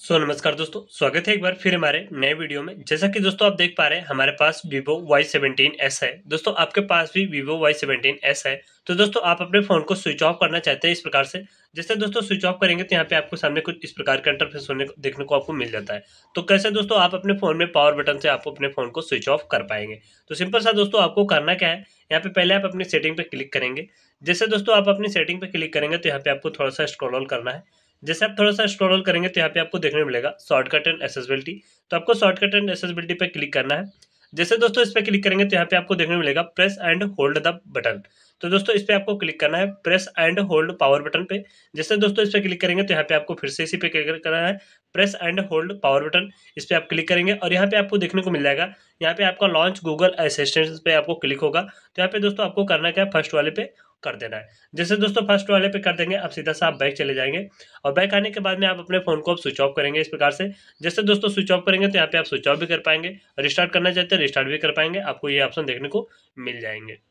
सो so, नमस्कार दोस्तों स्वागत है एक बार फिर हमारे नए वीडियो में। जैसा कि दोस्तों आप देख पा रहे हैं हमारे पास Vivo Y17s है। दोस्तों आपके पास भी Vivo Y17s है। तो दोस्तों आप अपने फ़ोन को स्विच ऑफ़ करना चाहते हैं इस प्रकार से। जैसे दोस्तों स्विच ऑफ़ करेंगे तो यहाँ पे आपको सामने कुछ इस प्रकार का इंटरफेस होने को देखने को आपको मिल जाता है। तो कैसे दोस्तों आप अपने फ़ोन में पावर बटन से आप अपने फ़ोन को स्विच ऑफ़ कर पाएँगे? तो सिंपल सा दोस्तों आपको करना क्या है? यहाँ पे पहले आप अपनी सेटिंग पे क्लिक करेंगे। जैसे दोस्तों आप अपनी सेटिंग पे क्लिक करेंगे तो यहाँ पे आपको थोड़ा सा स्क्रॉल करना है। जैसे आप थोड़ा सा स्क्रॉल करेंगे तो यहाँ पे आपको देखने मिलेगा शॉर्टकट एंड एसेसबिलिटी तो आपको शॉर्टकट एंड एसेसबिलिटी पे क्लिक करना है। जैसे दोस्तों इस पर क्लिक करेंगे तो यहाँ पे आपको देखने मिलेगा press and hold the button तो दोस्तों इस पे आपको क्लिक करना है press and hold power button पे। जैसे दोस्तों इस पे क्लिक करेंगे तो यहाँ पे आपको फिर से इसी पे क्लिक करना है press and hold power button इस पे आप क्लिक करेंगे और यहाँ पे आपको देखने को मिल जाएगा। यहाँ पे आपका लॉन्च गूगल असिस्टेंट पे आपको क्लिक होगा। तो यहाँ पे दोस्तों आपको करना क्या है? फ़र्स्ट वाले पे कर देना है। जैसे दोस्तों फ़र्स्ट वाले पे कर देंगे, अब सीधा सा आप बैक चले जाएँगे और बैक आने के बाद में आप अपने फ़ोन को आप स्विच ऑफ़ करेंगे इस प्रकार से। जैसे दोस्तों स्विच ऑफ़ करेंगे तो यहाँ पे आप स्विच ऑफ़ भी कर पाएँगे रिस्टार्ट करना चाहते हैं रिस्टार्ट भी कर पाएँगे, आपको ये ऑप्शन देखने को मिल जाएँगे।